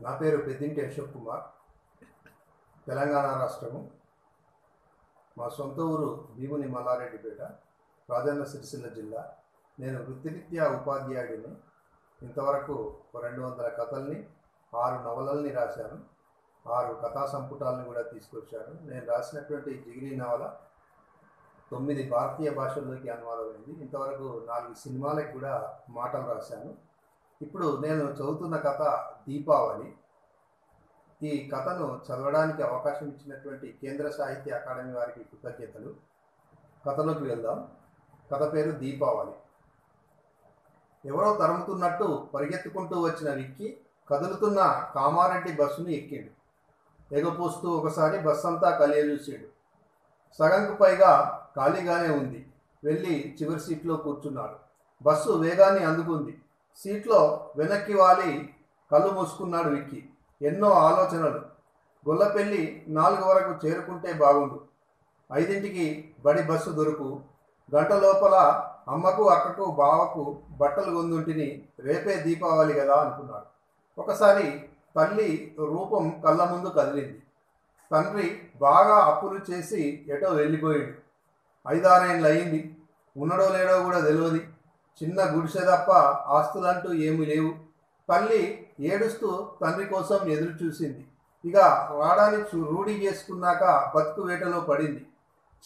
నా పేరు పెద్దింటి అశోక్ కుమార్. తెలంగాణ రాష్ట్రము. మా సొంత ఊరు భీముని మల్లారెడ్డిపేట రాజన్న సిరిసిల్ల జిల్లా. నేను వృత్తిరీత్యా ఉపాధ్యాయుడిని. ఇంతవరకు రెండు వందల కథల్ని ఆరు నవలల్ని రాశాను. ఆరు కథా సంపుటాలను కూడా తీసుకొచ్చాను. నేను రాసినటువంటి జిగిరి నవల తొమ్మిది భారతీయ భాషల్లోకి అనువాదమైంది. ఇంతవరకు నాలుగు సినిమాలకు కూడా మాటలు రాశాను. ఇప్పుడు నేను చదువుతున్న కథ దీపావళి. ఈ కథను చదవడానికి అవకాశం ఇచ్చినటువంటి కేంద్ర సాహిత్య అకాడమీ వారికి కృతజ్ఞతలు. కథలోకి వెళ్దాం. కథ పేరు దీపావళి. ఎవరో తరుముతున్నట్టు పరిగెత్తుకుంటూ వచ్చిన విక్కి కదులుతున్న కామారెడ్డి బస్సును ఎక్కిండు ఎగపోస్తూ ఒకసారి బస్సు అంతా కలియజూసాడు సగంకు పైగా ఖాళీగానే ఉంది. వెళ్ళి చివరి సీట్లో కూర్చున్నాడు. బస్సు వేగాన్ని అందుకుంది. సీట్లో వెనక్కి వాలి కళ్ళు మూసుకున్నాడు విక్కి. ఎన్నో ఆలోచనలు. గొల్లపెల్లి నాలుగు వరకు చేరుకుంటే బాగుండు. ఐదింటికి బడి బస్సు దొరుకు. గంట లోపల అమ్మకు అక్కకు బావకు బట్టలు గొందుంటిని రేపే దీపావళి కదా అనుకున్నాడు. ఒకసారి తల్లి రూపం కళ్ళ ముందు కదిలింది. తండ్రి బాగా అప్పులు చేసి ఎటో వెళ్ళిపోయాడు. ఐదారేళ్ళు అయింది ఉన్నడో లేడో కూడా తెలియదు చిన్న గుడిసె తప్ప ఆస్తులంటూ ఏమీ లేవు. తల్లి ఏడుస్తూ తండ్రి కోసం ఎదురు చూసింది. ఇక రాడాన్ని రూఢి చేసుకున్నాక బతుకు వేటలో పడింది.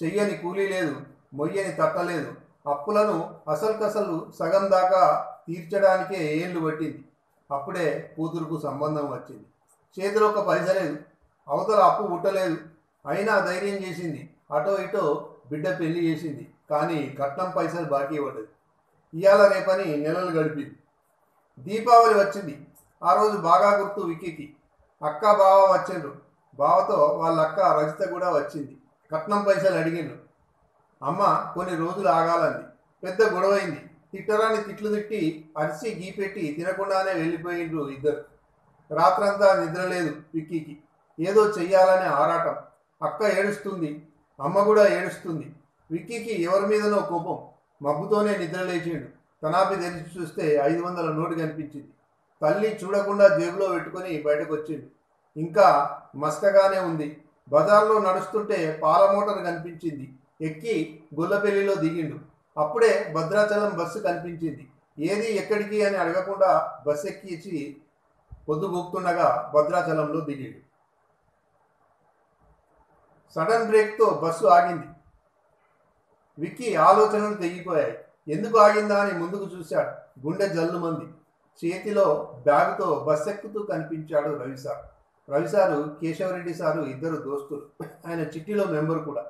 చెయ్యని కూలీ లేదు మొయ్యని తట్టలేదు అప్పులను అసలు కసలు సగం దాకా తీర్చడానికే ఏళ్ళు పట్టింది. అప్పుడే కూతురుకు సంబంధం వచ్చింది. చేతిలో ఒక పైస లేదు అవతల అప్పు పుట్టలేదు. అయినా ధైర్యం చేసింది. అటో ఇటో బిడ్డ పెళ్ళి చేసింది. కానీ కట్నం పైసలు బాకీ పడ్డది. ఇవాళ రేపని నెలలు గడిపింది దీపావళి వచ్చింది. ఆ రోజు బాగా గుర్తు విక్కీకి. అక్క బావ వచ్చిండ్రు. బావతో వాళ్ళ అక్క రజిత కూడా వచ్చింది. కట్నం పైసలు అడిగిండ్రు. అమ్మ కొన్ని రోజులు ఆగాలంది. పెద్ద గొడవైంది. తిట్టరాని తిట్లు తిట్టి అరిసి గీపెట్టి తినకుండానే వెళ్ళిపోయిండ్రు ఇద్దరు. రాత్రంతా నిద్ర లేదు విక్కీకి. ఏదో చెయ్యాలనే ఆరాటం. అక్క ఏడుస్తుంది. అమ్మ కూడా ఏడుస్తుంది. విక్కీకి ఎవరి మీదనో కోపం. మబ్బుతోనే నిద్ర లేచిండు. తనాపి తెరిచి చూస్తే ఐదు వందల నోటు కనిపించింది. తల్లి చూడకుండా జేబులో పెట్టుకొని బయటకు వచ్చింది ఇంకా మస్కగానే ఉంది. బజార్లో నడుస్తుంటే పాల మోటార్ కనిపించింది. ఎక్కి గొల్లపెల్లిలో దిగిండు. అప్పుడే భద్రాచలం బస్సు కనిపించింది. ఏది ఎక్కడికి అని అడగకుండా బస్సు ఎక్కించి పొద్దుగూపుతుండగా భద్రాచలంలో దిగిండు. సడన్ బ్రేక్తో బస్సు ఆగింది. విక్కీ ఆలోచనలు తెగిపోయాయి. ఎందుకు ఆగిందా అని ముందుకు చూశాడు గుండె జల్లుమంది. చేతిలో బ్యాగుతో బస్ ఎక్కుతూ కనిపించాడు రవిసార్ రవిసారు కేశవరెడ్డి సారు ఇద్దరు దోస్తులు. ఆయన చిట్టిలో మెంబర్ కూడా.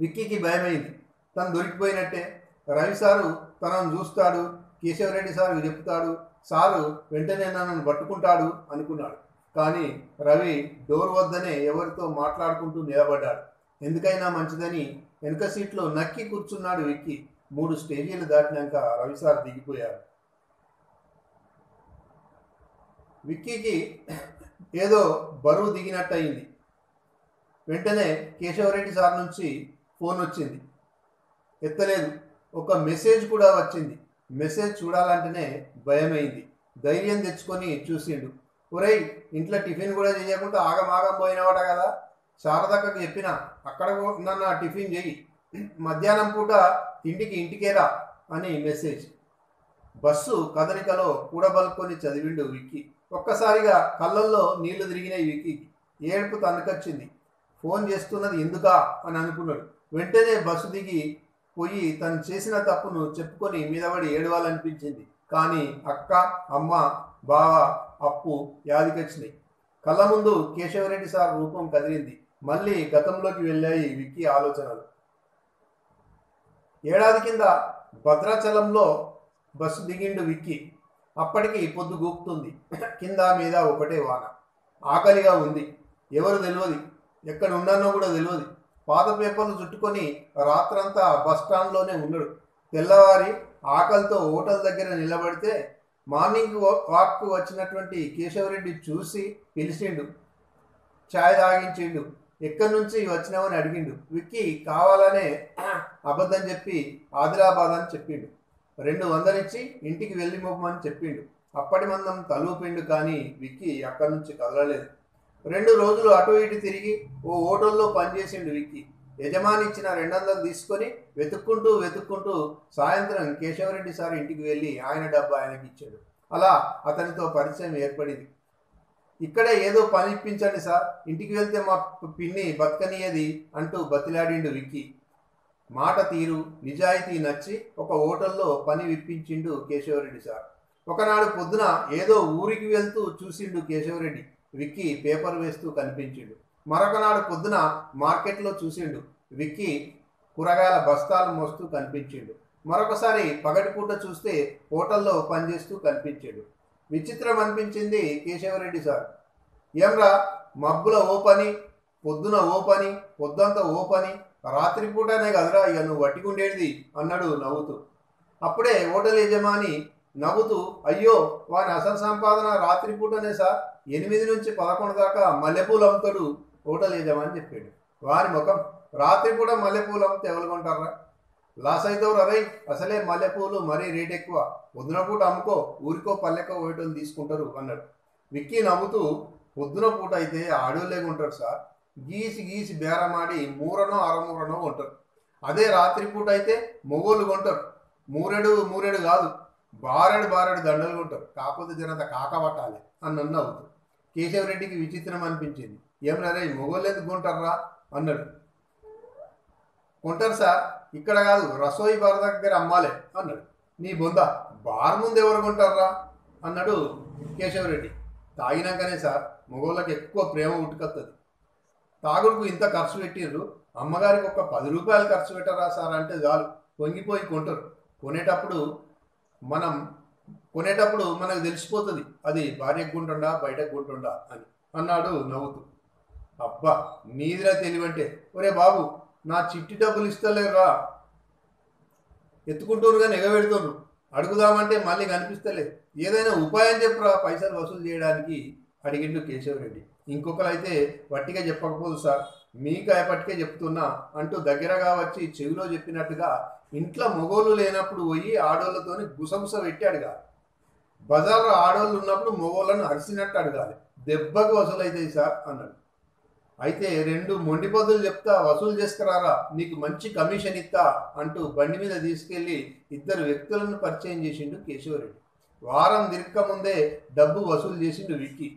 విక్కీకి భయమైంది. తను దొరికిపోయినట్టే. రవి సారు తనను చూస్తాడు కేశవరెడ్డి సారు చెప్తాడు సారు వెంటనే నన్ను పట్టుకుంటాడు అనుకున్నాడు. కానీ రవి డోర్ వద్దనే ఎవరితో మాట్లాడుకుంటూ నిలబడ్డాడు. ఎందుకైనా మంచిదని వెనుక సీట్లో నక్కి కూర్చున్నాడు విక్కీ. మూడు స్టేజీలు దాటినాక రవి సార్ దిగిపోయారు విక్కీకి ఏదో బరువు దిగినట్టు అయింది వెంటనే కేశవరెడ్డి సార్ నుంచి ఫోన్ వచ్చింది. ఎత్తలేదు. ఒక మెసేజ్ కూడా వచ్చింది. మెసేజ్ చూడాలంటేనే భయమైంది. ధైర్యం తెచ్చుకొని చూసిండు. ఒరేయ్ ఇంట్లో టిఫిన్ కూడా చేయకుండా ఆగమాగం పోయినవాట కదా. శారదక్కకు చెప్పిన అక్కడ నన్ను టిఫిన్ చెయ్యి. మధ్యాహ్నం పూట తిండికి ఇంటికేరా అని మెసేజ్. బస్సు కదలికలో కూడబలుకొని చదివిండు విక్కీ. ఒక్కసారిగా కళ్ళల్లో నీళ్ళు తిరిగినాయి విక్కీకి ఏడుపు తనకొచ్చింది ఫోన్ చేస్తున్నది ఎందుకా? అని అనుకున్నాడు. వెంటనే బస్సు దిగి పోయి తను చేసిన తప్పును చెప్పుకొని మీదబడి ఏడవాలనిపించింది. కానీ అక్క అమ్మ బావ అప్పు యాదికొచ్చినాయి. కళ్ళ ముందు కేశవరెడ్డి సార్ రూపం కదిలింది. మళ్ళీ గతంలోకి వెళ్ళాయి విక్కీ ఆలోచనలు. ఏడాది కింద భద్రాచలంలో బస్సు దిగిండు విక్కీ. అప్పటికి పొద్దు గూపుతుంది కింద మీద ఒకటే వాన. ఆకలిగా ఉంది. ఎవరు తెలియదు ఎక్కడ ఉన్నానో కూడా తెలియదు పాత పేపర్లు చుట్టుకొని రాత్రంతా బస్ స్టాండ్లోనే ఉన్నాడు తెల్లవారి ఆకలితో హోటల్ దగ్గర నిలబడితే మార్నింగ్ వాక్కు వచ్చినటువంటి కేశవరెడ్డి చూసి పిలిచిండు. ఛాయ్ తాగించిండు. ఎక్కడి నుంచి వచ్చినావని అడిగిండు. విక్కీ కావాలనే అబద్ధం చెప్పి ఆదిలాబాద్ అని చెప్పిండు. రెండు వందలిచ్చి ఇంటికి వెళ్ళి మొమ్మని చెప్పిండు. అప్పటి మందం తలూపిండు కానీ విక్కీ అక్కడి నుంచి కదలలేదు. రెండు రోజులు అటు ఇటు తిరిగి ఓ హోటల్లో పనిచేసిండు విక్కీ. యజమాని ఇచ్చిన రెండు వందలు తీసుకొని వెతుక్కుంటూ వెతుక్కుంటూ సాయంత్రం కేశవరెడ్డి సార్ ఇంటికి వెళ్ళి ఆయన డబ్బా ఆయనకి ఇచ్చాడు అలా అతనితో పరిచయం ఏర్పడింది. ఇక్కడే ఏదో పని ఇప్పించండి సార్. ఇంటికి వెళ్తే మా పిన్ని బతకనియది అంటూ బతిలాడిండు విక్కీ. మాట తీరు నిజాయితీ నచ్చి ఒక హోటల్లో పని విప్పించిండు కేశవరెడ్డి సార్. ఒకనాడు పొద్దున ఏదో ఊరికి వెళ్తూ చూసిండు కేశవరెడ్డి. విక్కీ పేపర్ వేస్తూ కనిపించిండు. మరొకనాడు పొద్దున మార్కెట్లో చూసిండు. విక్కీ కూరగాయల బస్తాలు మోస్తూ కనిపించిండు. మరొకసారి పగటిపూట చూస్తే హోటల్లో పనిచేస్తూ కనిపించాడు. విచిత్రం అనిపించింది కేశవరెడ్డి సార్. ఏమ్రా మబ్బుల ఓ పని పొద్దున ఓ పని పొద్దంతా ఓ పని రాత్రిపూటనే కదరా ఇక నువ్వు వట్టికుండేది అన్నాడు నవ్వుతూ. అప్పుడే హోటల్ యజమాని నవ్వుతూ అయ్యో వాని అసలు సంపాదన రాత్రిపూటనే సార్. ఎనిమిది నుంచి పదకొండు దాకా మల్లెపూలు అమ్ముతాడు హోటల్ యజమాని చెప్పాడు. వారి ముఖం రాత్రిపూట మల్లెపూలు అమ్మితే ఎవరుకుంటారా లాస్ అవుతావు రై అసలే మల్లెపూలు మరీ రేట్ ఎక్కువ. పొద్దున పూట అమ్ముకో ఊరికో పల్లెకో ఓయటం తీసుకుంటారు అన్నాడు. విక్కీ నవ్వుతూ పొద్దున పూట అయితే ఆడోళ్ళేగా ఉంటారు సార్. గీసి గీసి బేరమాడి మూరనో అరమూరనో కొంటారు. అదే రాత్రిపూట అయితే మొగోళ్ళు కొంటారు. మూరెడు మూరెడు కాదు బారెడు బారెడు దండలు కొంటారు. కాకపోతే జనంత కాకపట్టాలి అని నన్ను అవుతూ కేశవరెడ్డికి విచిత్రం అనిపించింది. ఏం రే మొగోళ్ళు ఎందుకు కొంటారా? అన్నాడు. కొంటారు సార్. ఇక్కడ కాదు రసోయి బార్ దగ్గర అమ్మాలే అన్నాడు. నీ బొంద బార్ ముందు ఎవరు కొంటారా? అన్నాడు కేశవరెడ్డి. తాగినాకనే సార్ మగోళ్ళకి ఎక్కువ ప్రేమ ఉట్టుకొస్తుంది తాగుడుకు ఇంత ఖర్చు పెట్టిర్రు అమ్మగారికి ఒక పది రూపాయలు ఖర్చు పెట్టరా సార్ అంటే చాలు. పొంగిపోయి కొంటారు. కొనేటప్పుడు మనం కొనేటప్పుడు మనకు తెలిసిపోతుంది అది భార్యకు గుంటుండా బయటకు గుంటుండా అని. అన్నాడు నవ్వుతూ. అబ్బా నీదిరా తెలివంటే. ఒరే బాబు నా చిట్టి డబ్బులు ఇస్తలేరా ఎత్తుకుంటున్నారు కానీ ఎగబెడుతున్నారు. అడుగుదామంటే మళ్ళీ కనిపిస్తలేదు. ఏదైనా ఉపాయం చెప్పురా పైసలు వసూలు చేయడానికి? అడిగిండు కేశవరెడ్డి. ఇంకొకరు అయితే వట్టిగా చెప్పకపోదు సార్. మీకు పట్టికే చెప్తున్నా. అంటూ దగ్గరగా వచ్చి చెవిలో చెప్పినట్టుగా ఇంట్లో మొగోళ్ళు లేనప్పుడు పోయి ఆడోళ్ళతోని గుసగుస పెట్టి అడగాలి. బజార్లో ఆడోళ్ళు ఉన్నప్పుడు మొగోళ్ళను అరిసినట్టు అడగాలి. దెబ్బకు వసూలు అవుతాయి సార్ అన్నాడు. అయితే రెండు మొండి పొద్దులు చెప్తా వసూలు చేసుకురారా? నీకు మంచి కమిషన్ ఇస్తా అంటూ బండి మీద తీసుకెళ్ళి ఇద్దరు వ్యక్తులను పరిచయం చేసిండు కేశవరెడ్డి. వారం తిరక్క ముందే డబ్బు వసూలు చేసిండు విక్కీ.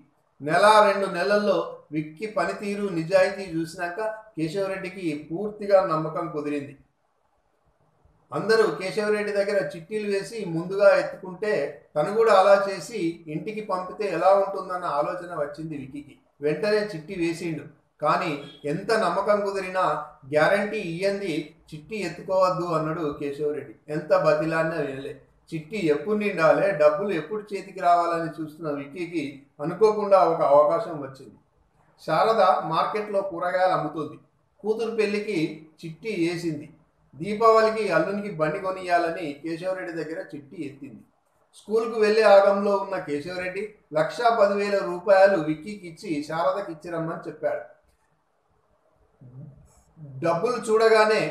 నెల రెండు నెలల్లో విక్కి పనితీరు నిజాయితీ చూసినాక కేశవరెడ్డికి పూర్తిగా నమ్మకం కుదిరింది. అందరూ కేశవరెడ్డి దగ్గర చిట్టీలు వేసి ముందుగా ఎత్తుకుంటే తను కూడా అలా చేసి ఇంటికి పంపితే ఎలా ఉంటుందన్న ఆలోచన వచ్చింది విక్కీకి. వెంటనే చిట్టి వేసిండు. కానీ ఎంత నమ్మకం కుదిరినా గ్యారంటీ ఇయ్యంది చిట్టి ఎత్తుకోవద్దు అన్నాడు కేశవరెడ్డి. ఎంత బతిలాన్నా వినలే. చిట్టి ఎప్పుడు నిండాలే? డబ్బులు ఎప్పుడు చేతికి రావాలని చూస్తున్న విక్కీకి అనుకోకుండా ఒక అవకాశం వచ్చింది. శారద మార్కెట్లో కూరగాయలు అమ్ముతుంది. కూతురు పెళ్ళికి చిట్టి వేసింది. దీపావళికి అల్లునికి బండి కొనియాలని కేశవరెడ్డి దగ్గర చిట్టి ఎత్తింది. స్కూల్కు వెళ్ళే ఆగంలో ఉన్న కేశవరెడ్డి లక్షా పదివేల రూపాయలు విక్కీకి ఇచ్చి శారదకి ఇచ్చిరమ్మని చెప్పాడు. డబ్బులు చూడగానే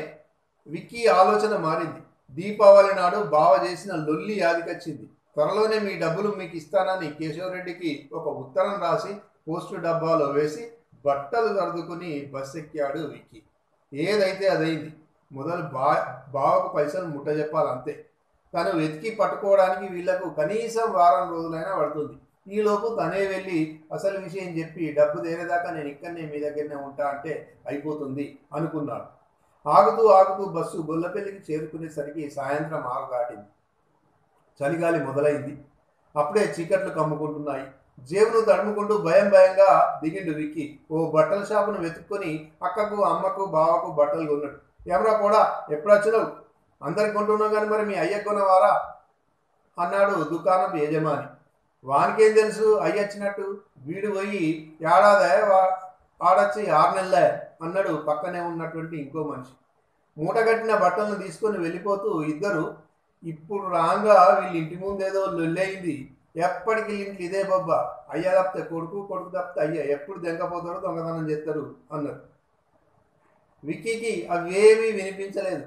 విక్కీ ఆలోచన మారింది. దీపావళి నాడు బావ చేసిన లొల్లి యాదికొచ్చింది. త్వరలోనే మీ డబ్బులు మీకు ఇస్తానని కేశవరెడ్డికి ఒక ఉత్తరం రాసి పోస్టు డబ్బాలో వేసి బట్టలు సర్దుకుని బస్ ఎక్కాడు విక్కీ. ఏదైతే అదైంది మొదలు బా బావకు పైసలు ముట్ట చెప్పాలంతే తను వెతికి పట్టుకోవడానికి వీళ్ళకు కనీసం వారం రోజులైనా పడుతుంది. ఈలోపు తనే వెళ్ళి అసలు విషయం చెప్పి డబ్బు తేరేదాకా నేను ఇక్కడనే మీ దగ్గరనే ఉంటా అంటే అయిపోతుంది అనుకున్నాడు. ఆగుతూ ఆగుతూ బస్సు గొల్లపల్లికి చేరుకునేసరికి సాయంత్రం ఆగదాటింది దాటింది. చలిగాలి మొదలైంది. అప్పుడే చీకట్లు కమ్ముకుంటున్నాయి. జేబును తడుముకుంటూ భయం భయంగా దిగిండు విక్కి. ఓ బట్టల షాపును వెతుక్కొని అక్కకు అమ్మకు బావకు బట్టలు కొన్నాడు. ఎవరా కూడా ఎప్పుడు వచ్చినావు? అందరికి కొంటున్నావు కానీ మరి మీ అయ్య కొనవారా అన్నాడు దుకాణం యజమాని. వానికేం తెలుసు? అయ్యి వచ్చినట్టు వీడు పోయి ఏడాదే వాడొచ్చి ఆరు నెలలే అన్నాడు పక్కనే ఉన్నటువంటి ఇంకో మనిషి. మూటగట్టిన బట్టలను తీసుకొని వెళ్ళిపోతూ ఇద్దరు ఇప్పుడు రాగా వీళ్ళ ఇంటి ముందు ఏదో లొల్లయింది. ఎప్పటికి ఇంట్లో ఇదే బొబ్బ. అయ్య తప్పితే కొడుకు కొడుకు తప్పితే అయ్య ఎప్పుడు దెంకపోతాడో దొంగతనం చేస్తారు అన్నారు. విక్కీకి అవేమీ వినిపించలేదు.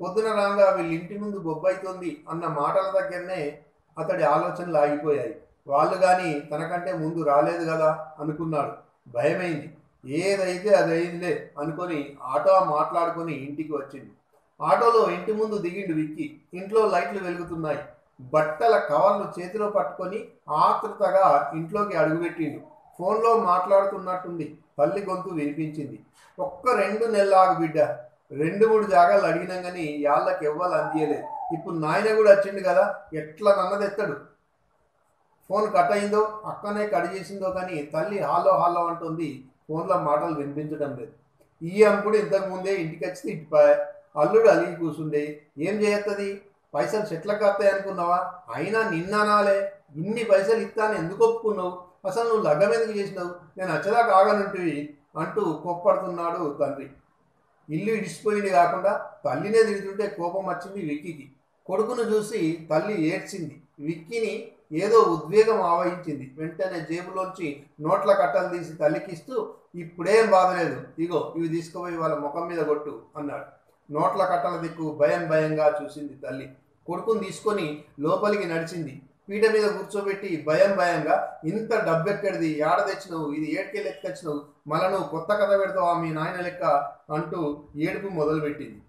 పొద్దున రాగా వీళ్ళ ఇంటి ముందు బొబ్బైతుంది అన్న మాటల దగ్గరనే అతడి ఆలోచనలు ఆగిపోయాయి. వాళ్ళు కానీ తనకంటే ముందు రాలేదు కదా అనుకున్నాడు. భయమైంది. ఏదైతే అది అనుకొని ఆటో మాట్లాడుకొని ఇంటికి వచ్చింది. ఆటోలో ఇంటి ముందు దిగిండు విక్కి. ఇంట్లో లైట్లు వెలుగుతున్నాయి. బట్టల కవర్లు చేతిలో పట్టుకొని ఆతృతగా ఇంట్లోకి అడుగుపెట్టిండు ఫోన్లో మాట్లాడుతున్నట్టుంది. తల్లి గొంతు వినిపించింది. ఒక్క రెండు నెలలాగు బిడ్డ. రెండు మూడు జాగాలు అడిగినాం కానీ యాళ్ళకి ఎవ్వాలి అందియలేదు. ఇప్పుడు నాయన కూడా వచ్చిండు కదా. ఎట్లా నన్నదెత్తాడు ఫోన్ కట్ అయిందో అక్కనే కట్ చేసిందో కానీ తల్లి హాలో హాలో అంటుంది ఫోన్లో మాటలు వినిపించడం లేదు. ఈ అమ్ముడు ఇంతకు ముందే ఇంటికి వచ్చి తిట్టిపోయా. అల్లుడు అలిగి కూర్చుండే ఏం చేయత్తది? పైసలు చెట్లకు వస్తాయి అనుకున్నావా? అయినా నిన్ననాలే ఇన్ని పైసలు ఇస్తాను ఎందుకు ఒప్పుకున్నావు? అసలు నువ్వు లగ్గం ఎందుకు చేసినావు? నేను అచ్చదా ఆగనంటివి అంటూ కోప్పడుతున్నాడు తండ్రి. ఇల్లు ఇడిచిపోయింది కాకుండా తల్లినే తిడుతుంటే కోపం వచ్చింది విక్కీకి. కొడుకును చూసి తల్లి ఏడ్చింది. విక్కీని ఏదో ఉద్వేగం ఆవహించింది. వెంటనే జేబులోంచి నోట్ల కట్టలు తీసి తల్లికిస్తూ ఇప్పుడేం బాధలేదు. ఇగో ఇవి తీసుకుపోయి వాళ్ళ ముఖం మీద కొట్టు అన్నాడు. నోట్ల కట్టల దిక్కు భయం భయంగా చూసింది తల్లి. కొడుకుని తీసుకొని లోపలికి నడిచింది. పీట మీద కూర్చోబెట్టి భయం భయంగా ఇంత డబ్బెక్కడిది? ఏడ తెచ్చినావు? ఇది ఏడుకెళ్ళి ఎత్తుకొచ్చినావు మళ్ళా నువ్వు కొత్త కథ పెడతావా మీ నాయన లెక్క? అంటూ ఏడుపు మొదలుపెట్టింది.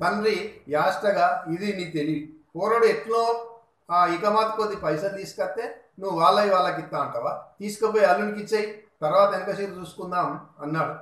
తండ్రి యాష్టగా ఇది నీ తెలివి. పోరడు ఎట్లో ఆ ఇకమాత్ కొద్ది పైసలు తీసుకొస్తే నువ్వు వాళ్ళవి వాళ్ళకి ఇస్తా అంటావా? తీసుకుపోయి అల్లునికి ఇచ్చేయి తర్వాత వెనకసేపు చూసుకుందాం అన్నాడు.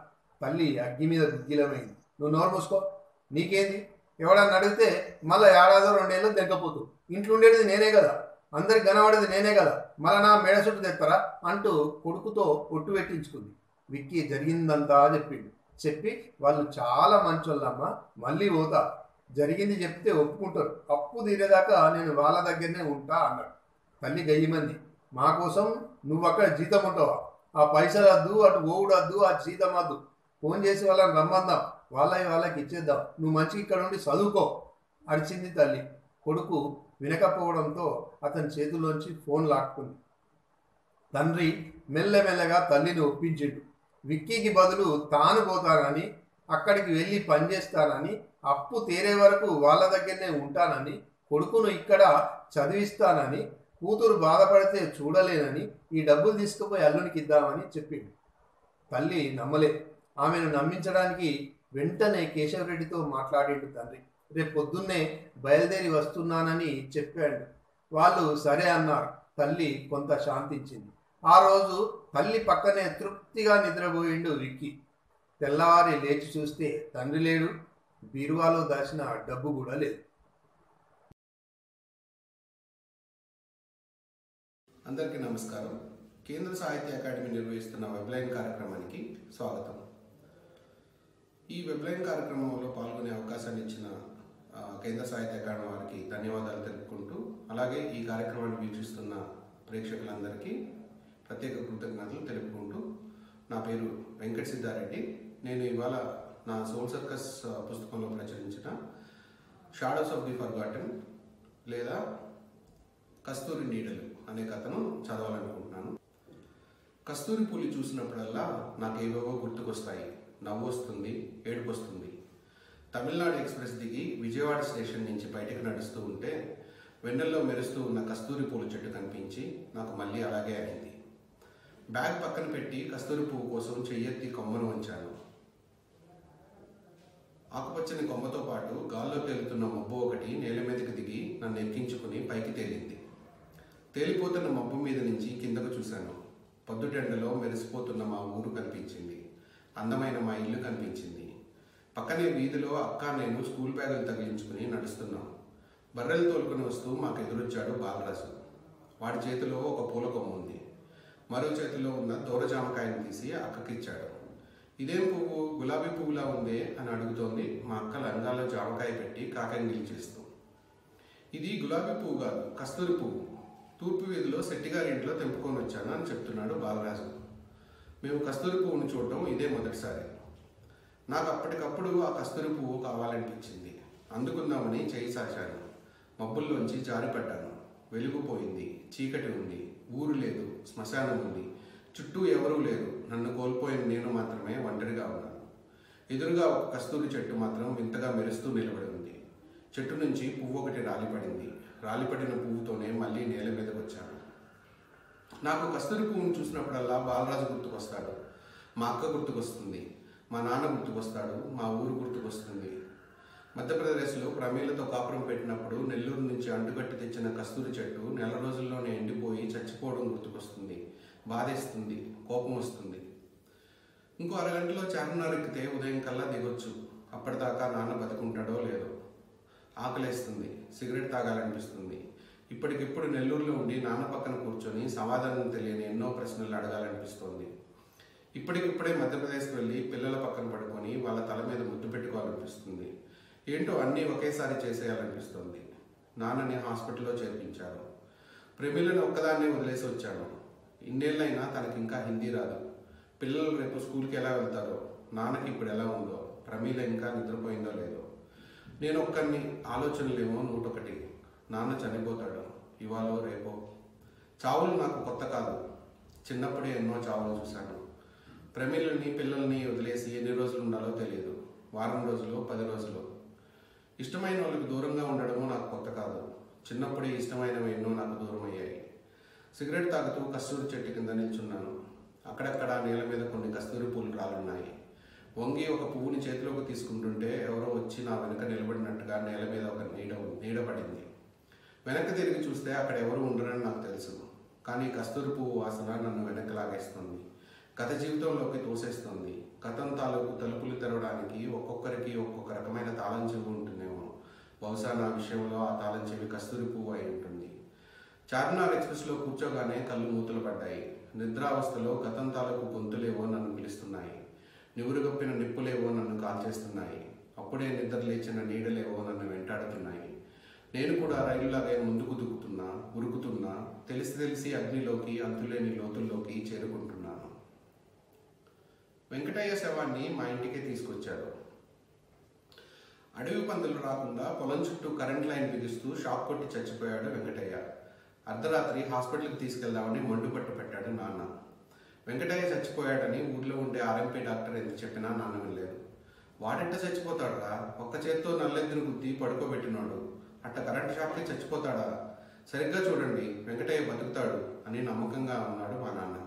తల్లి అగ్గి మీద దుగ్గిలమైంది నువ్వు నోరు మూసుకో. నీకేంది? ఎవడన్నా అడిగితే మళ్ళీ ఏడాదో రెండేళ్ళు దగ్గపోతూ ఇంట్లో ఉండేది నేనే కదా. అందరికి కనబడేది నేనే కదా. మళ్ళా నా మేడ చుట్టూ తెస్తారా అంటూ కొడుకుతో ఒట్టు పెట్టించుకుంది. విక్కీ జరిగిందంతా చెప్పిండు చెప్పి వాళ్ళు చాలా మంచోళ్ళమ్మ. మళ్ళీ పోతా. జరిగింది చెప్తే ఒప్పుకుంటారు. అప్పు తీరేదాకా నేను వాళ్ళ దగ్గరనే ఉంటా అన్నాడు. తల్లి గయ్యమంది మా కోసం నువ్వు అక్కడ జీతం ఉంటావా ఆ పైసలు వద్దు అటు ఓవుడు వద్దు ఆ జీతం వద్దు. ఫోన్ చేసి వాళ్ళని రమ్మందాం. వాళ్ళవి వాళ్ళకి ఇచ్చేద్దాం. నువ్వు మంచిగా ఇక్కడ ఉండి చదువుకో అడిచింది తల్లి. కొడుకు వినకపోవడంతో అతని చేతిలోంచి ఫోన్ లాక్కుంది. తండ్రి మెల్లమెల్లగా తల్లిని ఒప్పించిండు. విక్కీకి బదులు తాను పోతానని అక్కడికి వెళ్ళి పనిచేస్తానని అప్పు తీరే వరకు వాళ్ళ దగ్గరనే ఉంటానని కొడుకును ఇక్కడ చదివిస్తానని కూతురు బాధపడితే చూడలేనని ఈ డబ్బులు తీసుకుపోయి అల్లునికి ఇద్దామని చెప్పిండు. తల్లి నమ్మలే. ఆమెను నమ్మించడానికి వెంటనే కేశవరెడ్డితో మాట్లాడిండు తండ్రి. రేపు పొద్దున్నే బయలుదేరి వస్తున్నానని చెప్పాడు. వాళ్ళు సరే అన్నారు. తల్లి కొంత శాంతించింది. ఆ రోజు తల్లి పక్కనే తృప్తిగా నిద్రపోయిండు విక్కీ. తెల్లవారి లేచి చూస్తే తండ్రి లేడు. బీరువాలో దాచిన డబ్బు కూడా లేదు. అందరికీ నమస్కారం. కేంద్ర సాహిత్య అకాడమీ నిర్వహిస్తున్న వెబ్లైన్ కార్యక్రమానికి స్వాగతం. ఈ వెబ్లైన్ కార్యక్రమంలో పాల్గొనే అవకాశాన్ని ఇచ్చిన కేంద్ర సాహిత్య అకాడమీ వారికి ధన్యవాదాలు తెలుపుకుంటూ అలాగే ఈ కార్యక్రమాన్ని వీక్షిస్తున్న ప్రేక్షకులందరికీ ప్రత్యేక కృతజ్ఞతలు తెలుపుకుంటూ నా పేరు వెంకట సిద్ధారెడ్డి నేను ఇవాళ నా సోల్ సర్కస్ పుస్తకంలో ప్రచురించిన షాడోస్ ఆఫ్ ది ఫర్గాటన్ లేదా కస్తూరి నీడలు అనే కథను చదవాలనుకుంటున్నాను. కస్తూరి పులి చూసినప్పుడల్లా నాకు ఏవేవో గుర్తుకొస్తాయి. నవ్వు వస్తుంది ఏడుపు వస్తుంది. తమిళనాడు ఎక్స్ప్రెస్ దిగి విజయవాడ స్టేషన్ నుంచి బయటకు నడుస్తూ ఉంటే వెన్నెల్లో మెరుస్తూ ఉన్న కస్తూరి పూల చెట్టు కనిపించి నాకు మళ్ళీ అలాగే అయింది బ్యాగ్ పక్కన పెట్టి కస్తూరి పువ్వు కోసం చెయ్యెత్తి కొమ్మను ఉంచాను ఆకుపచ్చని కొమ్మతో పాటు గాల్లో తేలుతున్న మబ్బు ఒకటి నేల మీదకి దిగి నన్ను ఎక్కించుకుని పైకి తేలింది. తేలిపోతున్న మబ్బు మీద నుంచి కిందకు చూశాను. పొద్దుటెండలో మెరిసిపోతున్న మా ఊరు కనిపించింది. అందమైన మా ఇల్లు కనిపించింది. పక్కనే వీధిలో అక్క నేను స్కూల్ బ్యాగులు తగిలించుకుని నడుస్తున్నాం. బర్రెలు తోలుకుని వస్తూ మాకు ఎదురొచ్చాడు బాలరాజు. వాడి చేతిలో ఒక పూల కొమ్మ ఉంది. మరో చేతిలో ఉన్న దూరజామకాయను తీసి అక్కకిచ్చాడు. ఇదేం పువ్వు? గులాబీ పువ్వులా ఉందే అని అడుగుతోంది మా అక్క లంగాలో జామకాయ పెట్టి కాకంగిలి చేస్తూ ఇది గులాబీ పువ్వు కాదు కస్తూరి పువ్వు. తూర్పు వీధిలో శెట్టిగారి ఇంట్లో తెంపుకొని వచ్చాను అని చెప్తున్నాడు బాలరాజు. మేము కస్తూరి పువ్వును చూడటం ఇదే మొదటిసారి. నాకు అప్పటికప్పుడు ఆ కస్తూరి పువ్వు కావాలనిపించింది. అందుకుందామని చేయి సాచాను మబ్బుల్లోంచి జారిపడ్డాను వెలుగుపోయింది చీకటి ఉంది ఊరు లేదు శ్మశానం ఉంది. చుట్టూ ఎవరూ లేరు నన్ను కోల్పోయిన ఎదురుగా ఉన్నాను. ఎదురుగా ఒక కస్తూరి చెట్టు మాత్రం వింతగా మెరుస్తూ నిలబడి ఉంది. చెట్టు నుంచి పువ్వు ఒకటి రాలిపడింది. రాలిపడిన పువ్వుతోనే మళ్ళీ నేల మీదకి వచ్చాను. నాకు కస్తూరి పువ్వును చూసినప్పుడల్లా బాలరాజు గుర్తుకొస్తాడు. మా అక్క గుర్తుకొస్తుంది. మా నాన్న గుర్తుకొస్తాడు. మా ఊరు గుర్తుకొస్తుంది. మధ్యప్రదేశ్లో ప్రమీలతో కాపురం పెట్టినప్పుడు నెల్లూరు నుంచి అంటుకట్టి తెచ్చిన కస్తూరి చెట్టు నెల రోజుల్లోనే ఎండిపోయి చచ్చిపోవడం గుర్తుకొస్తుంది. బాధేస్తుంది. కోపం వస్తుంది. ఇంకో అరగంటలో చార్మినార్ ఎక్కితే ఉదయం కల్లా దిగొచ్చు. అప్పటిదాకా నాన్న బతుకుంటాడో లేదో. ఆకలేస్తుంది. సిగరెట్ తాగాలనిపిస్తుంది. ఇప్పటికిప్పుడు నెల్లూరులో ఉండి నాన్న పక్కన కూర్చొని సమాధానం తెలియని ఎన్నో ప్రశ్నలు అడగాలనిపిస్తోంది. ఇప్పటికిప్పుడే మధ్యప్రదేశ్కి వెళ్ళి పిల్లల పక్కన పడుకొని వాళ్ళ తల మీద ముద్దు పెట్టుకోవాలనిపిస్తుంది. ఏంటో అన్నీ ఒకేసారి చేసేయాలనిపిస్తుంది. నాన్నని హాస్పిటల్లో చేర్పించారు ప్రమిలను ఒక్కదాన్నే వదిలేసి వచ్చాను. ఇన్నేళ్ళైనా తనకి ఇంకా హిందీ రాదు. పిల్లలు రేపు స్కూల్కి ఎలా వెళ్తారో నాన్నకి ఇప్పుడు ఎలా ఉందో ప్రమీల ఇంకా నిద్రపోయిందో లేదో నేను ఒక్కరిని ఆలోచనలేమో నూటొకటి. నాన్న చనిపోతాడు. ఇవాళ రేపో. చావులు నాకు కొత్త కాదు. చిన్నప్పుడే ఎన్నో చావులు చూశాను. ప్రమీలని పిల్లల్ని వదిలేసి ఎన్ని రోజులు ఉండాలో తెలియదు. వారం రోజులు పది రోజులు. ఇష్టమైన వాళ్ళకి దూరంగా ఉండడము నాకు కొత్త కాదు. చిన్నప్పుడే ఇష్టమైనవి ఎన్నో నాకు దూరం అయ్యాయి సిగరెట్ తాగుతూ కస్తూరి చెట్టు కింద నిల్చున్నాను. అక్కడక్కడ నేల మీద కొన్ని కస్తూరి పూలు రాలున్నాయి. వంగి ఒక పువ్వుని చేతిలోకి తీసుకుంటుంటే ఎవరో వచ్చి నా వెనుక నిలబడినట్టుగా నేల మీద ఒక నీడ నీడ పడింది. వెనక్కి తిరిగి చూస్తే అక్కడ ఎవరు ఉండరని నాకు తెలుసు. కానీ కస్తూరి పువ్వు వాసన నన్ను వెనక్కి లాగేస్తుంది. గత జీవితంలోకి తోసేస్తుంది. గతం తాలూకు తలుపులు తెరవడానికి ఒక్కొక్కరికి ఒక్కొక్క రకమైన తాళం చెవి ఉంటుందేమో. బహుశా నా విషయంలో ఆ తాళం చెవి కస్తూరి పువ్వు అయి ఉంటుంది. చార్మినార్ ఎక్స్ప్రెస్లో కూర్చోగానే కళ్ళు మూతలు పడ్డాయి. నిద్రావస్థలో గతం గొంతులేవో నన్ను పిలుస్తున్నాయి. నివురుగప్పిన నిప్పులేవో నన్ను కాల్చేస్తున్నాయి. అప్పుడే నిద్ర లేచిన నీడలేవో నన్ను వెంటాడుతున్నాయి. నేను కూడా రైలులాగే ముందుకు దుక్కుతున్నా ఉరుకుతున్నా తెలిసి తెలిసి అగ్నిలోకి అంతులేని లోతుల్లోకి చేరుకుంటున్నాను. వెంకటయ్య శవాన్ని మా ఇంటికే తీసుకొచ్చాడు. అడవి పందులు రాకుండా పొలం చుట్టూ కరెంట్ లైన్ బిగిస్తూ షాక్ కొట్టి చచ్చిపోయాడు వెంకటయ్య. అర్ధరాత్రి హాస్పిటల్కి తీసుకెళ్దామని మండుపట్టు పెట్టాడు నాన్న. వెంకటయ్య చచ్చిపోయాడని ఊర్లో ఉండే ఆర్ఎంపీ డాక్టర్ ఎందుకు చెప్పినా నాన్న వినలేదు. వాడెంట చచ్చిపోతాడా ఒక్క చేత్తో నల్లెద్దును గుద్ది పడుకోబెట్టినాడు. అట్ట కరెంట్ షాక్కి చచ్చిపోతాడా? సరిగ్గా చూడండి వెంకటయ్య బతుకుతాడు అని నమ్మకంగా ఉన్నాడు మా నాన్న.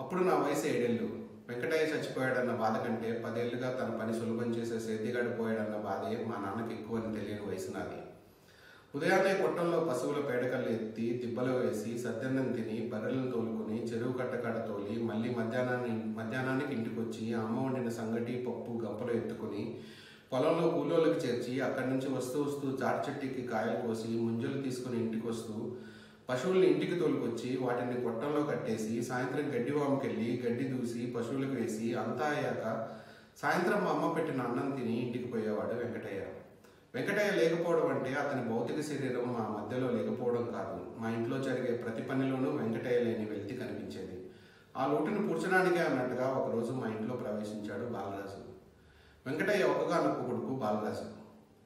అప్పుడు నా వయసు ఏడేళ్ళు. వెంకటయ్య చచ్చిపోయాడన్న బాధ కంటే పదేళ్ళుగా తన పని సులభం చేసే సేద్యగాడు పోయాడన్న బాధే మా నాన్నకి ఎక్కువని తెలియని వయసు నాది. ఉదయాన్నే కొట్టంలో పశువుల పేడకల్లు ఎత్తి దిబ్బలు వేసి సద్దన్నం తిని బర్రెలను తోలుకొని చెరువు కట్టకాడ తోలి మళ్ళీ మధ్యాహ్నాన్ని మధ్యాహ్నానికి ఇంటికి వచ్చి అమ్మ వండిన సంగటి పప్పు గంపలో ఎత్తుకొని పొలంలో కూలోళ్ళకి చేర్చి అక్కడి నుంచి వస్తూ వస్తూ చాటి చెట్టుకి కాయలు కోసి ముంజలు తీసుకుని ఇంటికి వస్తూ పశువుల్ని ఇంటికి తోలుకొచ్చి వాటిని కొట్టంలో కట్టేసి సాయంత్రం గడ్డి వాముకెళ్ళి గడ్డి దూసి పశువులకు వేసి అంతా అయ్యాక సాయంత్రం మా అమ్మ పెట్టిన అన్నం తిని ఇంటికి పోయేవాడు వెంకటయ్య. వెంకటయ్య లేకపోవడం అంటే అతని భౌతిక శరీరం మా మధ్యలో లేకపోవడం కాదు. మా ఇంట్లో జరిగే ప్రతి పనిలోనూ వెంకటయ్య లేని వెలితి కనిపించేది. ఆ లోటును పూడ్చడానికే అన్నట్టుగా ఒకరోజు మా ఇంట్లో ప్రవేశించాడు బాలరాజు. వెంకటయ్య ఒక్కగానొక్క కొడుకు బాలరాజు.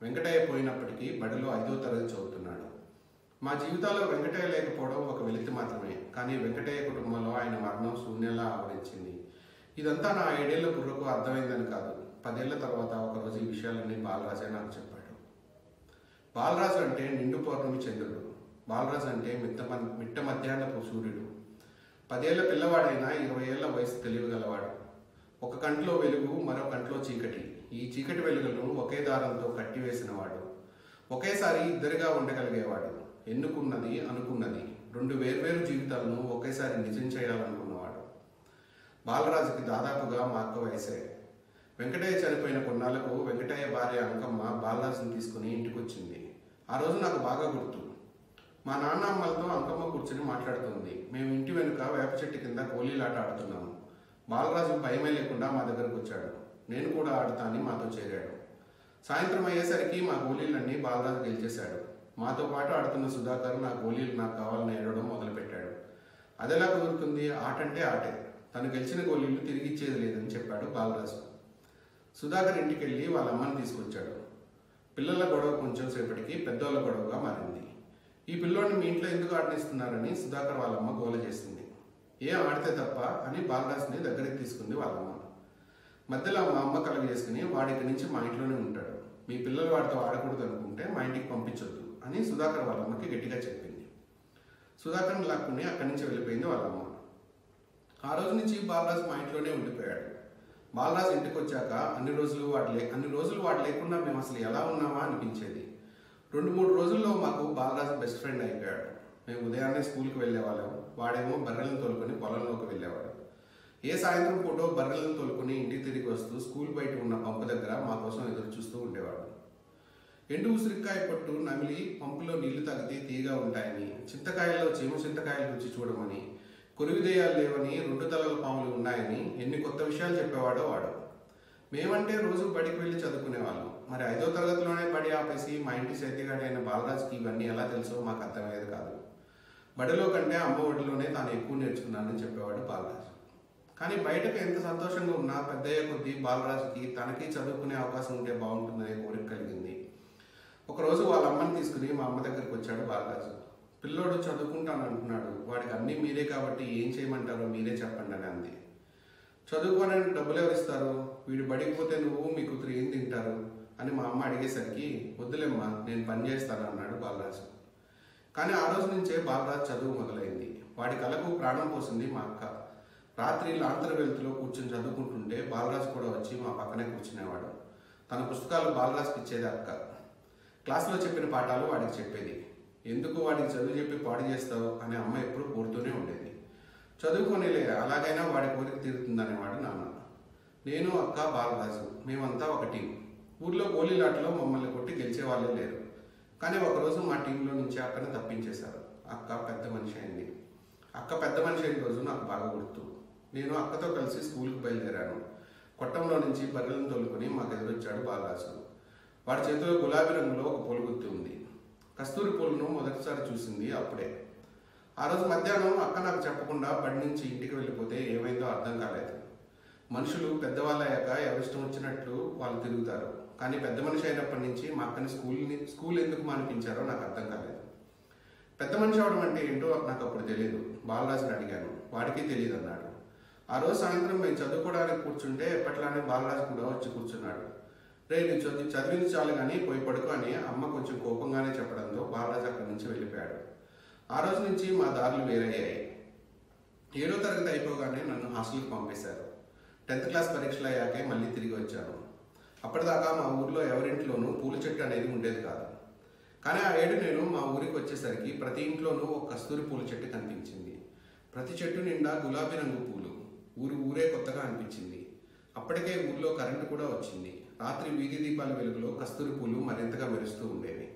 వెంకటయ్య పోయినప్పటికీ బడిలో ఐదో తరగతి చదువుతున్నాడు. మా జీవితాల్లో వెంకటయ్య లేకపోవడం ఒక వెలితి మాత్రమే. కానీ వెంకటయ్య కుటుంబంలో ఆయన మరణం శూన్యంలా ఆవరించింది. ఇదంతా నా ఏడేళ్ళ కుర్రకు అర్థమైందని కాదు. పదేళ్ళ తర్వాత ఒకరోజు ఈ విషయాలన్నీ బాలరాజే నాకు చెప్పాడు. బాలరాజు అంటే నిండు పౌర్ణమి చంద్రుడు. బాలరాజు అంటే మిట్ట మన్- మిట్ట మధ్యాహ్నపు సూర్యుడు. పదేళ్ళ పిల్లవాడైనా ఇరవై ఏళ్ళ వయసు తెలియగలవాడు. ఒక కంట్లో వెలుగు మరో కంట్లో చీకటి. ఈ చీకటి వెలుగులను ఒకే దారంతో కట్టివేసినవాడు. ఒకేసారి ఇద్దరిగా ఉండగలిగేవాడు. ఎన్నుకున్నది అనుకున్నది. రెండు వేర్వేరు జీవితాలను ఒకేసారి నిజం చేయాలనుకున్నవాడు. బాలరాజుకి దాదాపుగా మార్క వయసే. వెంకటయ్య చనిపోయిన కొన్నాళ్ళకు వెంకటయ్య భార్య అంకమ్మ బాలరాజుని తీసుకుని ఇంటికొచ్చింది. ఆ రోజు నాకు బాగా గుర్తు. మా నాన్నమ్మలతో అంకమ్మ కూర్చుని మాట్లాడుతుంది. మేము ఇంటి వెనుక వేప చెట్టు కింద గోళీలాట ఆడుతున్నాము. బాలరాజు భయమే లేకుండా మా దగ్గరకు వచ్చాడు. నేను కూడా ఆడుతానని మాతో చేరాడు. సాయంత్రం అయ్యేసరికి మా గోళీలన్నీ బాలరాజు గెలిచేశాడు. మాతో పాటు ఆడుతున్న సుధాకర్ నా గోళీలు నాకు కావాలని ఏడవడం మొదలుపెట్టాడు. అదెలా కుదురుతుంది? ఆట అంటే ఆటే. తను గెలిచిన గోళీలు తిరిగి ఇచ్చేది లేదని చెప్పాడు బాలరాజు. సుధాకర్ ఇంటికి వెళ్ళి వాళ్ళ అమ్మని తీసుకొచ్చాడు. పిల్లల గొడవ కొంచెం సేపటికి పెద్దోళ్ళ గొడవగా మారింది. ఈ పిల్లోడిని మీ ఇంట్లో ఎందుకు ఆడనిస్తున్నారని సుధాకర్ వాళ్ళమ్మ గోల చేసింది. ఏం ఆడితే తప్ప అని బాలదాస్ని దగ్గరికి తీసుకుంది వాళ్ళమ్మ. మధ్యలో మా అమ్మ కలుగు చేసుకుని వాడికి నుంచి మా ఇంట్లోనే ఉంటాడు. మీ పిల్లలు వాడితో ఆడకూడదు అనుకుంటే మా ఇంటికి పంపించొద్దు అని సుధాకర్ వాళ్ళమ్మకి గట్టిగా చెప్పింది. సుధాకర్ని లాక్కుని అక్కడి నుంచి వెళ్ళిపోయింది వాళ్ళమ్మ. ఆ రోజు నుంచి బాలరాజు మా ఇంట్లోనే ఉండిపోయాడు. బాలరాజు ఇంటికి వచ్చాక అన్ని రోజులు వాడు లే అన్ని రోజులు వాడు లేకుండా మేము అసలు ఎలా ఉన్నామా అనిపించేది. రెండు మూడు రోజుల్లో మాకు బాలరాజు బెస్ట్ ఫ్రెండ్ అయిపోయాడు. మేము ఉదయాన్నే స్కూల్కి వెళ్ళేవాళ్ళం. వాడేమో బర్రెలను తోలుకొని పొలంలోకి వెళ్ళేవాడు. ఏ సాయంత్రం పూటో బర్రెలను తోలుకొని ఇంటికి తిరిగి వస్తూ స్కూల్ బయట ఉన్న పంపు దగ్గర మా కోసం ఎదురు చూస్తూ ఉండేవాడు. ఎండు ఉసిరికాయ పట్టు నమిలి పంపులో నీళ్ళు తాగితే తీయగా ఉంటాయని చింతకాయల్లో చీమ చింతకాయల రుచి చూడమని కొరివిదేయాలు లేవని రెండు తలల పాములు ఉన్నాయని ఎన్ని కొత్త విషయాలు చెప్పేవాడో వాడు. మేమంటే రోజు బడికి వెళ్ళి చదువుకునేవాళ్ళం. మరి ఐదో తరగతిలోనే బడి ఆపేసి మా ఇంటి సైతిగాడి అయిన బాలరాజుకి ఇవన్నీ ఎలా తెలుసో మాకు అర్థమయ్యేది కాదు. బడిలో కంటే అమ్మ ఒడిలోనే తాను ఎక్కువ నేర్చుకున్నానని చెప్పేవాడు బాలరాజు. కానీ బయటకు ఎంత సంతోషంగా ఉన్నా పెద్దయ్య కొద్దీ బాలరాజుకి తనకి చదువుకునే అవకాశం ఉంటే బాగుంటుందనే కోరిక కలిగింది. ఒకరోజు వాళ్ళ అమ్మని తీసుకుని మా అమ్మ దగ్గరికి వచ్చాడు బాలరాజు. పిల్లోడు చదువుకుంటాను అంటున్నాడు. వాడికి అన్నీ మీరే కాబట్టి ఏం చేయమంటారో మీరే చెప్పండి అని అంది. చదువుకోవడానికి డబ్బులు ఎవరు ఇస్తారు? వీడు బడికి పోతే నువ్వు మీ కూతురు ఏం తింటారు? అని మా అమ్మ అడిగేసరికి వద్దులేమ్మా నేను పని చేస్తాను అన్నాడు బాలరాజు. కానీ ఆ రోజు నుంచే బాలరాజు చదువు మొదలైంది. వాడి కళకు ప్రాణం పోసింది మా అక్క. రాత్రి లాంతర వెలుతులో కూర్చొని చదువుకుంటుంటే బాలరాజు కూడా వచ్చి మా పక్కనే కూర్చునేవాడు. తన పుస్తకాలు బాలరాజుకి ఇచ్చేది అక్క. క్లాస్లో చెప్పిన పాఠాలు వాడికి చెప్పేది. ఎందుకు వాడికి చదువు చెప్పి పాడు చేస్తావు అనే అమ్మ ఎప్పుడు కోరుతూనే ఉండేది. చదువుకోనిలే అలాగైనా వాడి కోరిక తీరుతుందనేవాడు నాన్న. నేను అక్క బాలరాజు మేమంతా ఒక టీం. ఊర్లో గోళీలాటలో మమ్మల్ని కొట్టి గెలిచే వాళ్ళే లేరు. కానీ ఒకరోజు మా టీంలో నుంచి అక్కని తప్పించేశారు. అక్క పెద్ద మనిషి అయింది. అక్క పెద్ద మనిషి అయిన రోజు నాకు బాగా గుర్తు. నేను అక్కతో కలిసి స్కూల్కి బయలుదేరాను. కొట్టంలో నుంచి బర్రెలను తోలుకొని మాకు ఎదురొచ్చాడు బాలరాజు. వాడి చేతిలో గులాబీ రంగులో ఒక పొలుగుత్తి ఉంది. కస్తూరి పూలను మొదటిసారి చూసింది అప్పుడే. ఆ రోజు మధ్యాహ్నం అక్క నాకు చెప్పకుండా బడి నుంచి ఇంటికి వెళ్ళిపోతే ఏమైందో అర్థం కాలేదు. మనుషులు పెద్దవాళ్ళు అయ్యాక ఎవరిష్టం వచ్చినట్లు వాళ్ళు తిరుగుతారు. కానీ పెద్ద మనిషి అయినప్పటి నుంచి మా అక్కని స్కూల్ని స్కూల్ ఎందుకు మానిపించారో నాకు అర్థం కాలేదు. పెద్ద మనిషి అవడం అంటే ఏంటో నాకు అప్పుడు తెలియదు బాలరాజుని అడిగాను. వాడికి తెలియదు అన్నాడు. ఆ రోజు సాయంత్రం మేము చదువుకోవడానికి కూర్చుంటే ఎప్పట్లానే బాలరాజు కూడా వచ్చి కూర్చున్నాడు. రే నేను చదివి చదివింది చాలు కానీ పోయి పడుకో అని అమ్మ కొంచెం కోపంగానే చెప్పడంతో బాలరాజు అక్కడి నుంచి వెళ్ళిపోయాడు. ఆ రోజు నుంచి మా దారులు వేరయ్యాయి ఏడో తరగతి అయిపోగానే నన్ను హాస్టల్కి పంపేశారు. టెన్త్ క్లాస్ పరీక్షలు అయ్యాకే మళ్ళీ తిరిగి వచ్చాను. అప్పటిదాకా మా ఊర్లో ఎవరింట్లోనూ పూల చెట్టు అనేది ఉండేది కాదు. కానీ ఆ ఏడు నేను మా ఊరికి వచ్చేసరికి ప్రతి ఇంట్లోనూ ఒక కస్తూరి పూల చెట్టు కనిపించింది. ప్రతి చెట్టు నిండా గులాబీ రంగు పూలు. ఊరు ఊరే కొత్తగా అనిపించింది. అప్పటికే ఊర్లో కరెంటు కూడా వచ్చింది. రాత్రి వీధి దీపాల వెలుగులో కస్తూరి పూలు మరింతగా మెరుస్తూ ఉండేవి.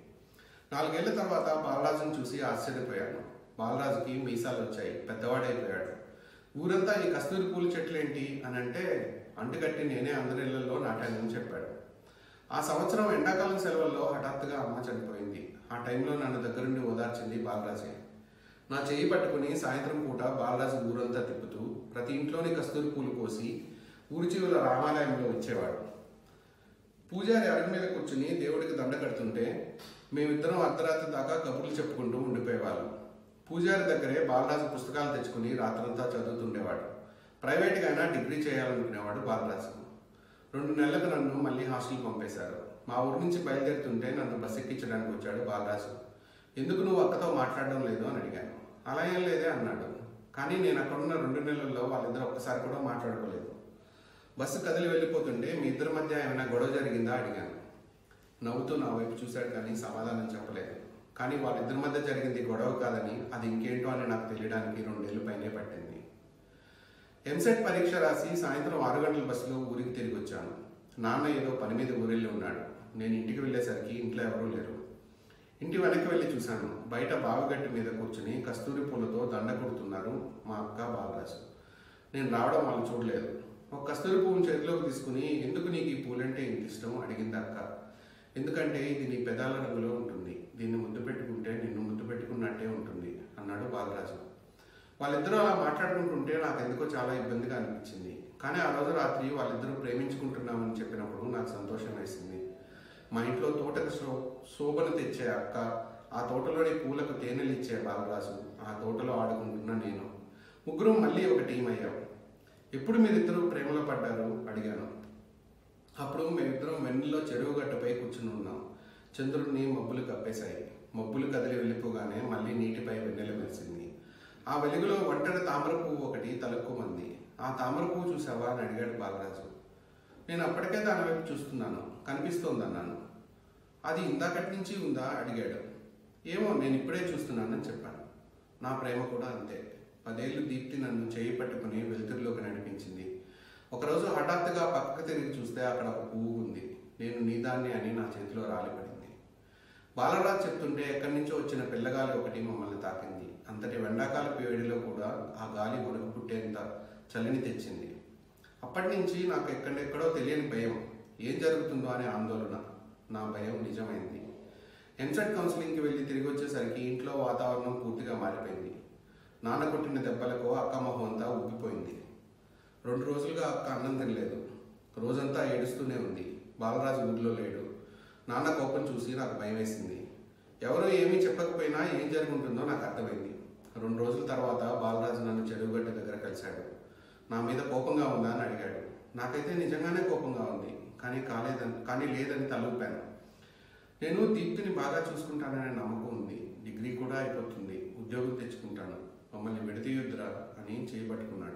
నాలుగేళ్ళ తర్వాత బాలరాజును చూసి ఆశ్చర్యపోయాను. బాలరాజుకి మీసాలు వచ్చాయి. పెద్దవాడైపోయాడు. ఊరంతా ఈ కస్తూరి పూల చెట్లేంటి అని అంటే అంటుకట్టి నేనే అందరిళ్ళలో నాటానని చెప్పాడు. ఆ సంవత్సరం ఎండాకాలం సెలవుల్లో హఠాత్తుగా అమ్మ చనిపోయింది. ఆ టైంలో నన్ను దగ్గరుండి ఓదార్చింది బాలరాజే. నా చేయి పట్టుకుని సాయంత్రం పూట బాలరాజు ఊరంతా తిప్పుతూ ప్రతి ఇంట్లోని కస్తూరి పూలు కోసి ఊరి చివర రామాలయంలో ఇచ్చేవాడు పూజారి అడుగు మీద కూర్చుని దేవుడికి దండ కడుతుంటే మేమిద్దరం అర్ధరాత్రి దాకా కబుర్లు చెప్పుకుంటూ ఉండిపోయేవాళ్ళం. పూజారి దగ్గరే బాలరాజు పుస్తకాలు తెచ్చుకుని రాత్రంతా చదువుతుండేవాడు. ప్రైవేట్గా అయినా డిగ్రీ చేయాలనుకునేవాడు బాలరాజు రెండు నెలలకు నన్ను మళ్ళీ హాస్టల్కి పంపేశారు. మా ఊరి నుంచి బయలుదేరుతుంటే నన్ను బస్ ఎక్కించడానికి వచ్చాడు బాలరాజు. ఎందుకు నువ్వు అక్కతో మాట్లాడడం లేదు? అని అడిగాను. అలా ఏం లేదే అన్నాడు. కానీ నేను అక్కడున్న రెండు నెలల్లో వాళ్ళిద్దరూ ఒక్కసారి కూడా మాట్లాడుకోలేదు. బస్సు కదిలి వెళ్ళిపోతుంటే మీ ఇద్దరి మధ్య ఏమైనా గొడవ జరిగిందా? అడిగాను. నవ్వుతూ నా వైపు చూశాడు కానీ సమాధానం చెప్పలేదు. కానీ వాళ్ళిద్దరి మధ్య జరిగింది గొడవ కాదని అది ఇంకేంటో అని నాకు తెలియడానికి రెండేళ్ళు పైనే పట్టింది. ఎంసెట్ పరీక్ష రాసి సాయంత్రం ఆరు గంటల బస్సులో ఊరికి తిరిగి వచ్చాను. నాన్న ఏదో పని మీద ఊరెళ్ళి ఉన్నాడు. నేను ఇంటికి వెళ్ళేసరికి ఇంట్లో ఎవరూ లేరు. ఇంటి వెనక్కి వెళ్ళి చూశాను. బయట బావగట్టి మీద కూర్చుని కస్తూరి పూలతో దండ కొడుతున్నారు మా అక్క బాలరాజు. నేను రావడం వాళ్ళు చూడలేదు. ఒక కస్తూరి పువ్వును చేతిలోకి తీసుకుని ఎందుకు నీకు ఈ పూలంటే ఇంత ఇష్టం అడిగింది అక్క. ఎందుకంటే ఇది నీ పెదాల రంగులో ఉంటుంది. దీన్ని ముద్దు పెట్టుకుంటే నిన్ను ముద్దు పెట్టుకున్నట్టే ఉంటుంది అన్నాడు బాలరాజు. వాళ్ళిద్దరూ అలా మాట్లాడుకుంటుంటే నాకు ఎందుకో చాలా ఇబ్బందిగా అనిపించింది. కానీ ఆ రోజు రాత్రి వాళ్ళిద్దరూ ప్రేమించుకుంటున్నామని చెప్పినప్పుడు నాకు సంతోషం వేసింది. మా ఇంట్లో తోటకు శో శోభను తెచ్చే అక్క ఆ తోటలోని పూలకు తేనెలు ఇచ్చే బాలరాజు ఆ తోటలో ఆడుకుంటున్న నేను. ముగ్గురు మళ్ళీ ఒక టీం అయ్యాం. ఎప్పుడు మీరిద్దరూ ప్రేమలో పడ్డారు? అడిగాను. అప్పుడు మేమిద్దరం వెన్నెల్లో చెరువు గట్టుపై కూర్చుని ఉన్నాం. చంద్రుడిని మబ్బులు కప్పేశాయి. మబ్బులు కదిలి వెళ్ళిపోగానే మళ్ళీ నీటిపై వెన్నెల మెరిసింది. ఆ వెలుగులో ఒంటరి తామర పువ్వు ఒకటి తలుక్కుమంది ఆ తామర పువ్వు చూసావా అని అడిగాడు బాలరాజు. నేను అప్పటికే దాని వైపు చూస్తున్నాను. కనిపిస్తోందన్నాను. అది ఇందాకటి నుంచి ఉందా? అడిగాడు. ఏమో నేను ఇప్పుడే చూస్తున్నానని చెప్పాను. నా ప్రేమ కూడా అంతే. పదేళ్ళు దీప్తి నన్ను చేయి పట్టుకుని వెలుతురులోకి నడిపించింది. ఒకరోజు హఠాత్తుగా పక్కకు తిరిగి చూస్తే అక్కడ ఒక పువ్వు ఉంది. నేను నీదాన్ని అని నా చేతిలో రాలిపడింది. బాలరాజ్ చెప్తుంటే ఎక్కడి నుంచో వచ్చిన పిల్లగాలి ఒకటి మమ్మల్ని తాకింది. అంతటి వెండాకాలపు వేడిలో కూడా ఆ గాలి వణుకు పుట్టేంత చలిని తెచ్చింది. అప్పటి నుంచి నాకు ఎక్కడెక్కడో తెలియని భయం. ఏం జరుగుతుందో అనే ఆందోళన. నా భయం నిజమైంది. ఎంసెట్ కౌన్సిలింగ్కి వెళ్ళి తిరిగి వచ్చేసరికి ఇంట్లో వాతావరణం పూర్తిగా మారిపోయింది. నాన్న కొట్టిన దెబ్బలకు అక్క మొహం అంతా ఉబ్బిపోయింది. రెండు రోజులుగా అక్క అన్నం తినలేదు. రోజంతా ఏడుస్తూనే ఉంది. బాలరాజు ఊర్లో లేడు. నాన్న కోపం చూసి నాకు భయం వేసింది ఎవరు ఏమీ చెప్పకపోయినా ఏం జరుగుంటుందో నాకు అర్థమైంది. రెండు రోజుల తర్వాత బాలరాజు నన్ను చెరువుగడ్డ దగ్గర కలిశాడు. నా మీద కోపంగా ఉందా అని అడిగాడు. నాకైతే నిజంగానే కోపంగా ఉంది. కానీ కాలేదని కానీ లేదని తలూపాను. నేను దీప్తిని బాగా చూసుకుంటాననే నమ్మకం ఉంది. డిగ్రీ కూడా అయిపోతుంది. ఉద్యోగం తెచ్చుకుంటాను. మమ్మల్ని విడతీయుద్దురా అని చేయబట్టుకున్నాడు.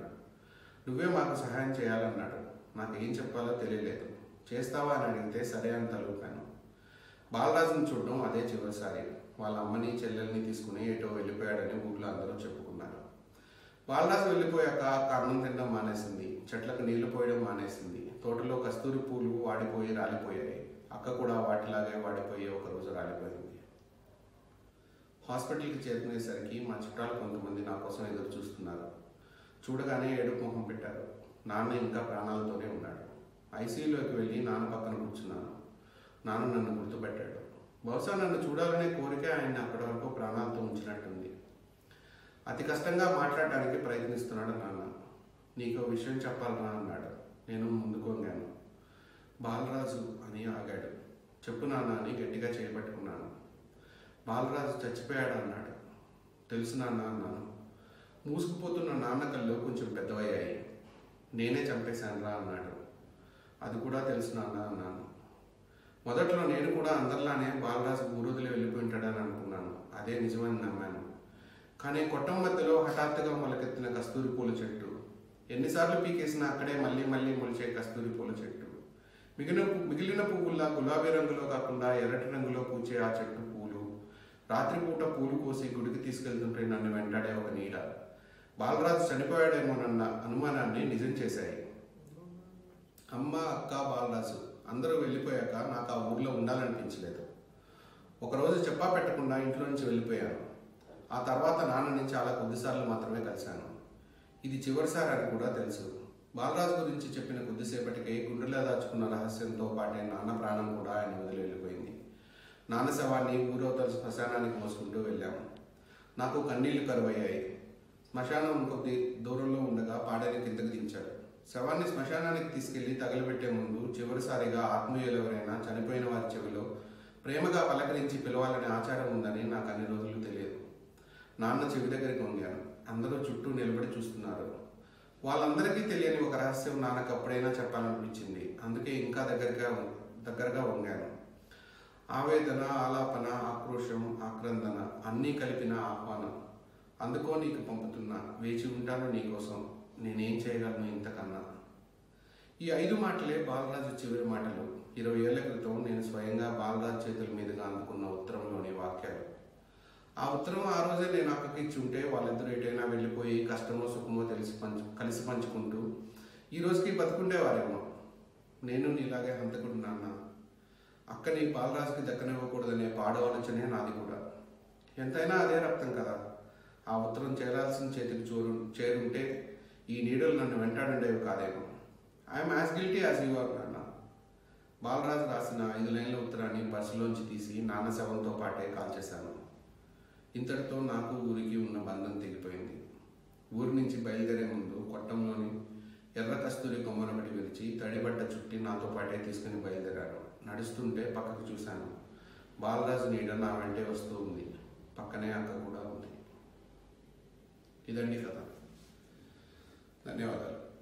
నువ్వే మాకు సహాయం చేయాలన్నాడు. నాకు ఏం చెప్పాలో తెలియలేదు. చేస్తావా అని అడిగితే సరే అని తలూపాను బాలరాజుని చూడడం అదే చివరిసారి. వాళ్ళ అమ్మని చెల్లెల్ని తీసుకుని ఎటో వెళ్ళిపోయాడని ఊళ్ళో అందరూ చెప్పుకున్నారు. బాలరాజు వెళ్ళిపోయాక కారణం తినడం మానేసింది. చెట్లకు నీళ్ళు పోయడం మానేసింది. తోటలో కస్తూరి పూలు వాడిపోయి రాలిపోయాయి. అక్క కూడా వాటిలాగే వాడిపోయి ఒక రోజు రాలిపోయింది. హాస్పిటల్కి చేరుకునేసరికి మా చుట్టాలు కొంతమంది నా కోసం ఎదురు చూస్తున్నారు. చూడగానే ఏడుపు మొహం పెట్టారు. నాన్న ఇంకా ప్రాణాలతోనే ఉన్నాడు. ఐసీయూలోకి వెళ్ళి నాన్న పక్కన కూర్చున్నాను. నాన్న నన్ను గుర్తుపెట్టాడు. బహుశా నన్ను చూడాలనే కోరిక ఆయన అప్పటి వరకు ప్రాణాలతో ఉంచినట్టుంది. అతి కష్టంగా మాట్లాడటానికి ప్రయత్నిస్తున్నాడు నాన్న. నీకు విషయం చెప్పాలన్నా అన్నాడు నేను ముందుకొంగాను. బాలరాజు అని ఆగాడు. చెప్పు నాన్న అని గట్టిగా చేయబట్టుకున్నాను బాలరాజు చచ్చిపోయాడు అన్నాడు తెలుసు నాన్న అన్నాను. మూసుకుపోతున్న నాన్న కళ్ళు కొంచెం పెద్దవయ్యాయి. నేనే చంపేశానురా అన్నాడు. అది కూడా తెలుసు నాన్న అన్నాను. మొదట్లో నేను కూడా అందరిలానే బాలరాజు ఊరుదిలి వెళ్ళిపోయి ఉంటాడని అనుకున్నాను. అదే నిజమని నమ్మాను. కానీ కొట్టం మధ్యలో హఠాత్తుగా మొలకెత్తిన కస్తూరి పూల చెట్టు. ఎన్నిసార్లు పీకేసినా అక్కడే మళ్ళీ మళ్ళీ మొలిచే కస్తూరి పూల చెట్టు. మిగిలిన మిగిలిన పువ్వుల్లా గులాబీ రంగులో కాకుండా ఎర్రటి రంగులో పూచే ఆ చెట్టు రాత్రిపూట పూలు కోసి గుడికి తీసుకెళ్తుంటే నన్ను వెంటాడే ఒక నీడ. బాలరాజు చనిపోయాడేమోనన్న అనుమానాన్ని నిజం చేశాయి. అమ్మ అక్క బాలరాజు అందరూ వెళ్ళిపోయాక నాకు ఆ ఊర్లో ఉండాలనిపించలేదు. ఒకరోజు చెప్పా పెట్టకుండా ఇంట్లో నుంచి వెళ్ళిపోయాను. ఆ తర్వాత నాన్నని చాలా కొద్దిసార్లు మాత్రమే కలిశాను. ఇది చివరిసారి అని కూడా తెలుసు. బాలరాజు గురించి చెప్పిన కొద్దిసేపటికే గుండెలో దాచుకున్న రహస్యంతో పాటే నాన్న ప్రాణం కూడా ఆయన వదిలి వెళ్ళిపోయింది. నాన్న శవాన్ని ఊరవతల శ్మశానానికి మోసుకుంటూ వెళ్ళాము నాకు కన్నీళ్ళు కరువయ్యాయి. శ్మశానం కొద్ది దూరంలో ఉండగా పాడని కిందకు దించాడు. శవాన్ని శ్మశానానికి తీసుకెళ్ళి తగలబెట్టే ముందు చివరిసారిగా ఆత్మీయులు ఎవరైనా చనిపోయిన వారి చెవిలో ప్రేమగా పలకరించి పిలవాలనే ఆచారం ఉందని నాకు అన్ని రోజులు తెలియదు. నాన్న చెవి దగ్గరికి వంగాను. అందరూ చుట్టూ నిలబడి చూస్తున్నారు. వాళ్ళందరికీ తెలియని ఒక రహస్యం నాన్నకు అప్పుడైనా చెప్పాలనిపించింది. అందుకే ఇంకా దగ్గరగా దగ్గరగా వంగాను. ఆవేదన ఆలాపన ఆక్రోశం ఆక్రందన అన్నీ కలిపిన ఆహ్వానం. అందుకో నీకు పంపుతున్నా వేచి ఉంటాను నీకోసం నేనేం చేయగలను ఇంతకన్నా? ఈ ఐదు మాటలే బాలరాజు చివరి మాటలు. ఇరవై ఏళ్ళ క్రితం నేను స్వయంగా బాలరాజు చేతుల మీదుగా అందుకున్న ఉత్తరంలోని వాక్యాలు. ఆ ఉత్తరం ఆ రోజే నేను అక్కకి ఇచ్చి ఉంటే వాళ్ళిద్దరూ ఎటైనా వెళ్ళిపోయి కష్టమో సుఖమో తెలిసి పంచు కలిసి పంచుకుంటూ ఈ రోజుకి బతుకుండేవారేమో. నేను నీలాగే హంతకుడు నాన్న. అక్కని బాలరాజుకి దక్కనివ్వకూడదనే పాడు ఆలోచనే నాది కూడా. ఎంతైనా అదే రక్తం కదా. ఆ ఉత్తరం చేరాల్సిన చేతికి చూరు చేరుంటే ఈ నీడలు నన్ను వెంటాడుండేవి కాదేమో. I'm as guilty as you are నాన్న. బాలరాజు రాసిన ఐదు లైన్ల ఉత్తరాన్ని బస్సులోంచి తీసి నాన్న శవంతో పాటే కాల్చేశాను ఇంతటితో నాకు ఊరికి ఉన్న బంధం తెగిపోయింది. ఊరి నుంచి బయలుదేరే ముందు కొట్టంలోని ఎర్ర కస్తూరి కొమ్మనబడి విరిచి తడిబట్ట చుట్టి నాతో పాటే తీసుకుని బయలుదేరాను. నడుస్తుంటే పక్కకు చూశాను. బాలరాజు నీడ నా వెంటే వస్తూ ఉంది. పక్కనే అక్క కూడా ఉంది. ఇదండి కథ. ధన్యవాదాలు.